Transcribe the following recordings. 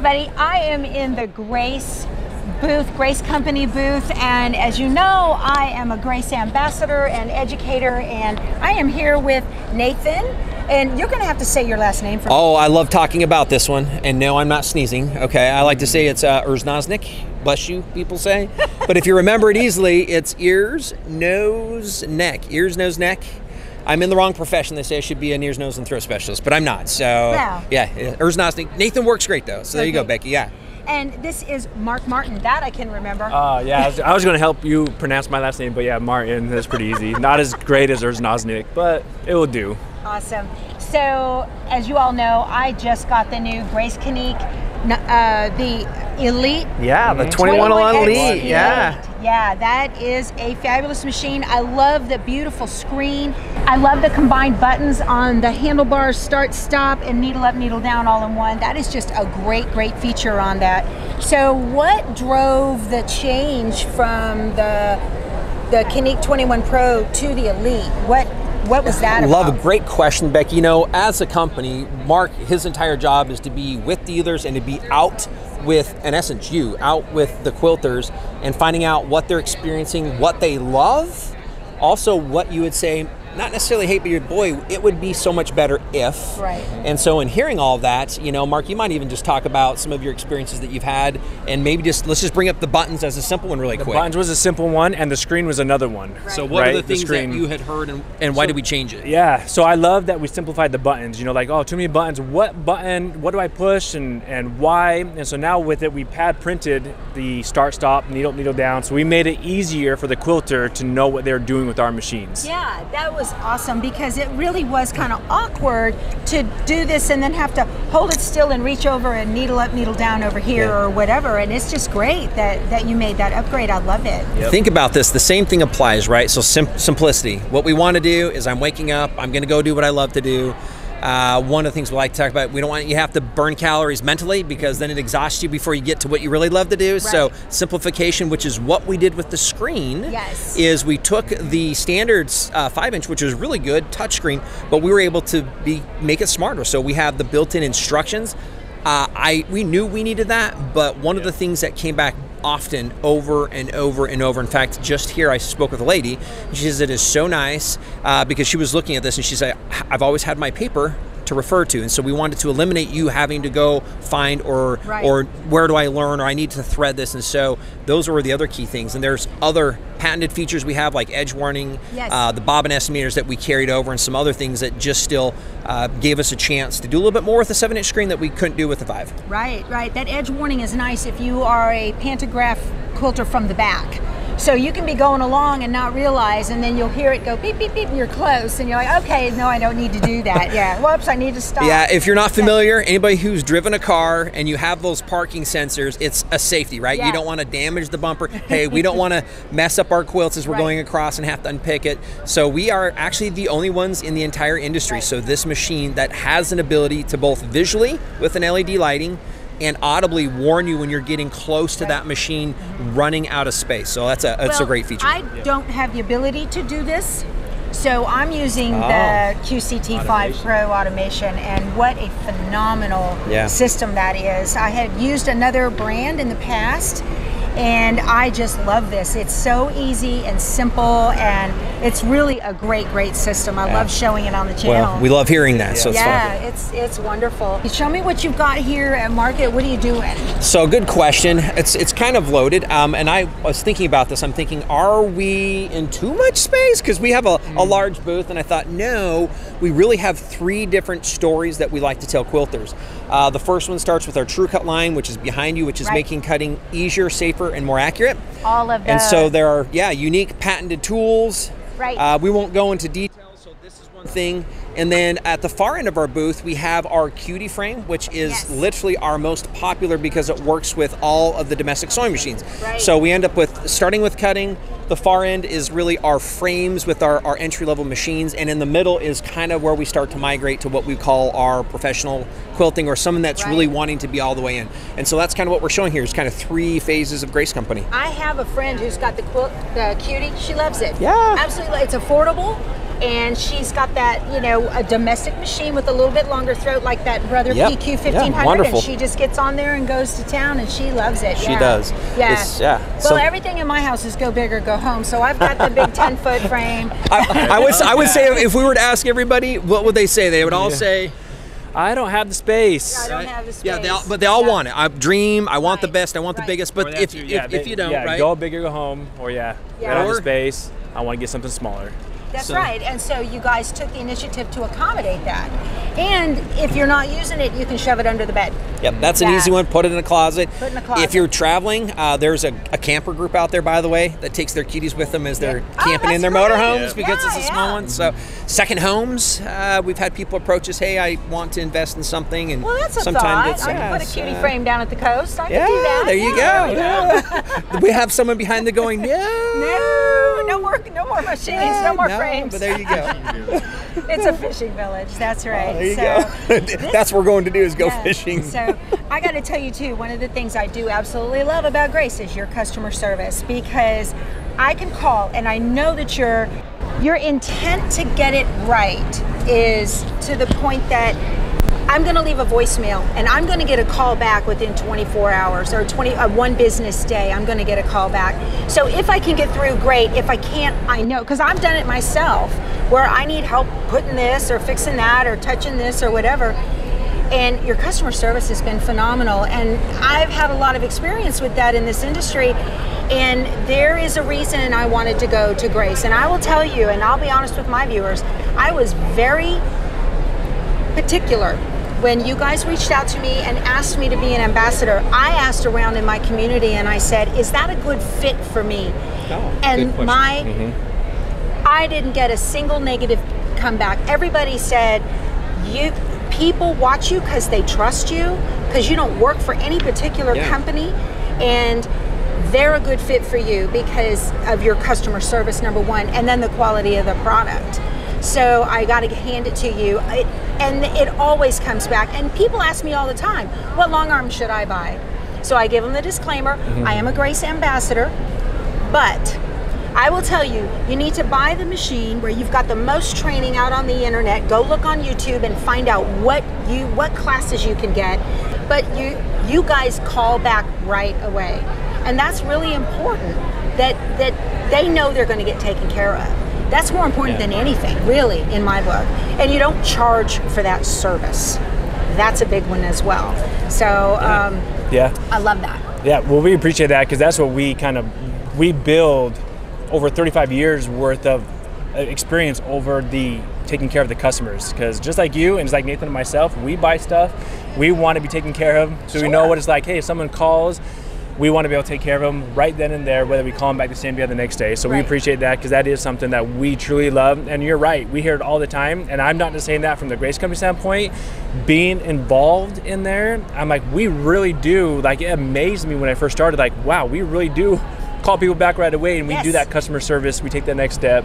everybody. I am in the Grace booth, Grace Company booth, and as you know, I am a Grace ambassador and educator, and I am here with Nathan. And you're going to have to say your last name for me. Oh, I love talking about this one, and no, I'm not sneezing. Okay, I like to say it's uh, Urznoznik. Bless you, people say. but if you remember it easily, it's ears, nose, neck. Ears, nose, neck. I'm in the wrong profession. They say I should be an ears, nose, and throat specialist, but I'm not. So Yeah. yeah, Urznoznik. Nathan works great though. So there you go, Becky. Yeah. And this is Mark Martin. That I can remember. Uh, yeah, I was, I was going to help you pronounce my last name, but yeah, Martin, that's pretty easy. Not as great as Urznoznik, but it will do. Awesome. So, as you all know, I just got the new Grace Q'nique, n- uh, the Elite Yeah, the 21 Elite. Yeah. Yeah, that is a fabulous machine. I love the beautiful screen. I love the combined buttons on the handlebars, start, stop, and needle up, needle down all in one. That is just a great, great feature on that. So, what drove the change from the the Q'nique 21 Pro to the Elite? What what was that Love about? a great question, Becky. You know, as a company, Mark, his entire job is to be with dealers and to be out with, in essence, you, out with the quilters and finding out what they're experiencing, what they love, also what you would say, not necessarily hate, but your boy, it would be so much better if. Right. Mm-hmm. And so, in hearing all that, you know, Mark, you might even just talk about some of your experiences that you've had, and maybe just let's just bring up the buttons as a simple one, really The quick. buttons was a simple one, and the screen was another one. Right. So, what right? are the things that you had heard, and, and why did we change it? Yeah, so I love that we simplified the buttons. You know, like oh, too many buttons. What button? What do I push and and why? And so now with it, we pad printed the start, stop, needle, needle down. So we made it easier for the quilter to know what they're doing with our machines. Yeah, that was awesome because it really was kind of awkward to do this and then have to hold it still and reach over and needle up, needle down over here Yeah. or whatever. And it's just great that, that you made that upgrade. I love it. Think about this. The same thing applies, right? So sim- simplicity. What we want to do is I'm waking up. I'm going to go do what I love to do. Uh, one of the things we like to talk about, we don't want you have to burn calories mentally because then it exhausts you before you get to what you really love to do. So simplification, which is what we did with the screen, Yes. is we took the standard uh, five inch, which was really good touchscreen, but we were able to be make it smarter. So we have the built-in instructions. Uh, I we knew we needed that, but one of the things that came back often over and over and over. In fact, just here I spoke with a lady. She says it is so nice uh, because she was looking at this and she said, "I've always had my paper." To refer to, and so we wanted to eliminate you having to go find or Right. or where do I learn or I need to thread this, and so those were the other key things. And there's other patented features we have like edge warning, Yes. uh, the bobbin estimators that we carried over, and some other things that just still uh, gave us a chance to do a little bit more with the seven inch screen that we couldn't do with the five. Right, right. That edge warning is nice if you are a pantograph quilter from the back. So you can be going along and not realize, and then you'll hear it go beep, beep, beep, and you're close, and you're like, okay, no, I don't need to do that. Yeah, whoops, I need to stop. Yeah, if you're not familiar, anybody who's driven a car and you have those parking sensors, it's a safety, right? Yeah. You don't want to damage the bumper. Hey, we don't want to mess up our quilts as we're Right. going across and have to unpick it. So we are actually the only ones in the entire industry. Right. So this machine that has an ability to both visually with an LED lighting and audibly warn you when you're getting close to Right. that machine running out of space. So that's a that's a great feature. I don't have the ability to do this. So I'm using Oh. the QCT5 Pro automation, and what a phenomenal Yeah. system that is. I had used another brand in the past, and I just love this. It's so easy and simple, and it's really a great, great system. I love showing it on the channel. well, we love hearing that, so it's yeah, fun. it's it's wonderful. Show me what you've got here at Market. What are you doing? So good question. It's it's kind of loaded, um, and I was thinking about this. I'm thinking, are we in too much space? Because we have a, a large booth, and I thought, no, we really have three different stories that we like to tell quilters. Uh, the first one starts with our True Cut line, which is behind you, which is Right. making cutting easier, safer, and more accurate. All of the And so there are, yeah, unique patented tools. Right. Uh, we won't go into details, so this is one thing. And then at the far end of our booth, we have our Qutie frame, which is Yes. literally our most popular because it works with all of the domestic sewing machines. Right. So we end up with starting with cutting. The far end is really our frames with our, our entry level machines, and in the middle is kind of where we start to migrate to what we call our professional quilting or someone that's really wanting to be all the way in. And so that's kind of what we're showing here is kind of three phases of Grace Company. I have a friend who's got the quilt, the Qutie. She loves it. Yeah. absolutely. It's affordable, and she's got that, you know, a domestic machine with a little bit longer throat, like that Brother Yep. PQ Yeah, 1500, wonderful. and she just gets on there and goes to town, and she loves it. She yeah. does. Yeah. It's- yeah. Well, So- everything in my house is go big or go home, so I've got the big 10 foot frame. I, I would I would say if we were to ask everybody, what would they say? They would all Yeah. say, I don't have the space. I don't have the space. yeah, they all, but they all Yeah. want it. I dream. I want the best. I want the biggest. But if too, if, yeah, if they- you don't, yeah, right? go big or go home, or yeah, Yeah. I don't have the space. I want to get something smaller. That's So- right. And so you guys took the initiative to accommodate that. And if you're not using it, you can shove it under the bed. Yep, that's an Yeah. easy one. Put it in a closet. Put it in a closet. If you're traveling, uh, there's a, a camper group out there, by the way, that takes their kitties with them as they're Yeah. Oh, camping in their great. motorhomes Yeah. because it's a small yeah. one. So, second homes, uh, we've had people approach us. Hey, I want to invest in something, and Well, that's a sometimes thought. it's I can put a Qutie uh, frame down at the coast. I Yeah, can do that. there you Yeah, go. yeah. Yeah. we have someone behind the going. No, No, no more, no more machines, no eh, more no, frames. But there you go. it's a fishing village. That's oh, right. there you so, go. That's what we're going to do is go yeah. fishing. So I got to tell you too, one of the things I do absolutely love about Grace is your customer service because I can call and I know that your your intent to get it right is to the point that I'm going to leave a voicemail and I'm going to get a call back within 24 hours or 20 uh, one business day. I'm going to get a call back. So if I can get through, great. If I can't, I know because I've done it myself where I need help putting this or fixing that or touching this or whatever. And your customer service has been phenomenal. And I've had a lot of experience with that in this industry. And there is a reason I wanted to go to Grace. And I will tell you, and I'll be honest with my viewers, I was very particular when you guys reached out to me and asked me to be an ambassador i asked around in my community and i said is that a good fit for me? Oh, and my mm-hmm. i didn't get a single negative comeback. Everybody said you people watch you because they trust you because you don't work for any particular Yeah. company and they're a good fit for you because of your customer service number one and then the quality of the product so i got to hand it to you it, and it always comes back and people ask me all the time what long arm should i buy so i give them the disclaimer mm-hmm. i am a grace ambassador but I will tell you, you need to buy the machine where you've got the most training out on the internet. Go look on YouTube and find out what you what classes you can get. But you you guys call back right away. And that's really important that that they know they're going to get taken care of. That's more important Yeah. than anything, really, in my book. And you don't charge for that service. That's a big one as well. So um, Yeah. I love that. Yeah, well, we appreciate that because that's what we kind of we build over 35 years worth of uh, experience over the taking care of the customers. Because just like you and just like Nathan and myself, we buy stuff, we want to be taken care of, so we know what it's like. Hey, if someone calls. We want to be able to take care of them right then and there, whether we call them back the same day or the next day. So we appreciate that because that is something that we truly love. And you're right, we hear it all the time. And I'm not just saying that from the Grace Company standpoint. Being involved in there, I'm like, we really do. Like, it amazed me when I first started. Like, wow, we really do call people back right away, and we do that customer service. We take that next step.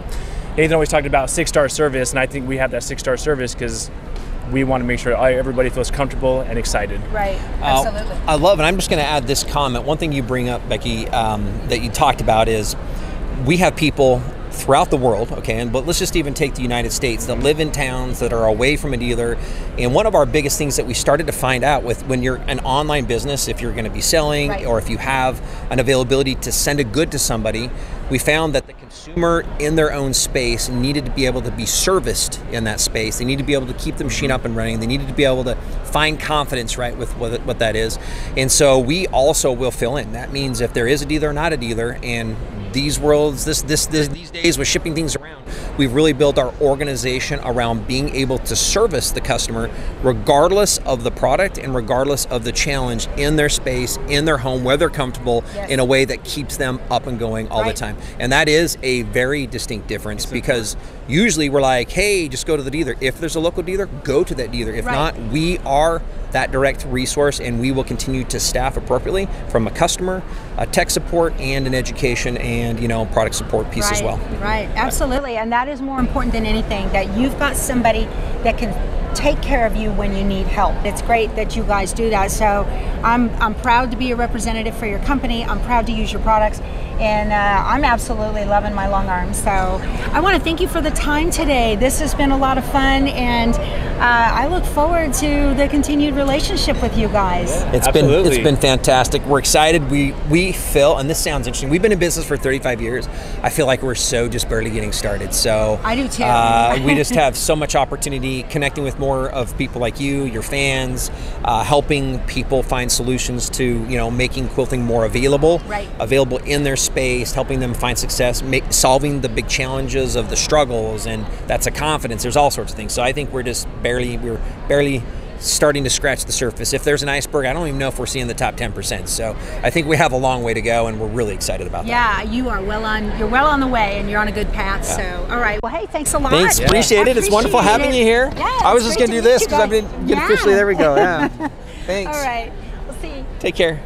Nathan always talked about six star service, and I think we have that six star service because we want to make sure everybody feels comfortable and excited. Right. Uh, Absolutely. I love it. I'm just going to add this comment. One thing you bring up, Becky, um, that you talked about is we have people throughout the world, okay, and but let's just even take the United States that live in towns that are away from a dealer. And one of our biggest things that we started to find out with when you're an online business, if you're going to be selling Right. or if you have an availability to send a good to somebody, we found that the consumer in their own space needed to be able to be serviced in that space. They need to be able to keep the machine up and running. They needed to be able to find confidence, right, with what, what that is. And so we also will fill in. That means if there is a dealer or not a dealer, and these worlds, this, this, this these days with shipping things around, we've really built our organization around being able to service the customer regardless of the product and regardless of the challenge in their space, in their home, where they're comfortable, Yes. in a way that keeps them up and going all Right. the time. And that is a very distinct difference because usually we're like, hey, just go to the dealer. If there's a local dealer, go to that dealer. If Right. not, we are that direct resource and we will continue to staff appropriately from a customer, a tech support, and an education and you know product support piece right, as well. Right, absolutely. And that is more important than anything that you've got somebody that can take care of you when you need help. It's great that you guys do that. So I'm, I'm proud to be a representative for your company. I'm proud to use your products. And uh, I'm absolutely loving my long arms. So I want to thank you for the time today. This has been a lot of fun, and uh, I look forward to the continued relationship with you guys. It's been it's been fantastic. We're excited. We we feel, and this sounds interesting. We've been in business for 35 years. I feel like we're so just barely getting started. So I do too. Uh, we just have so much opportunity connecting with more of people like you, your fans, uh, helping people find solutions to you know making quilting more available, Right. available in their space, helping them find success, make, solving the big challenges of the struggles, and that's a confidence. There's all sorts of things. So I think we're just barely we're barely starting to scratch the surface. If there's an iceberg, I don't even know if we're seeing the top 10%. So I think we have a long way to go, and we're really excited about that. Yeah, you are well on. You're well on the way, and you're on a good path. So, all right. Well, hey, thanks a lot. Thanks, appreciate it. It's wonderful Appreciate having you here. Yeah, I was just going to to do this because I've been get Yeah. officially. There we go. Yeah. Thanks. All right. We'll see. Take care.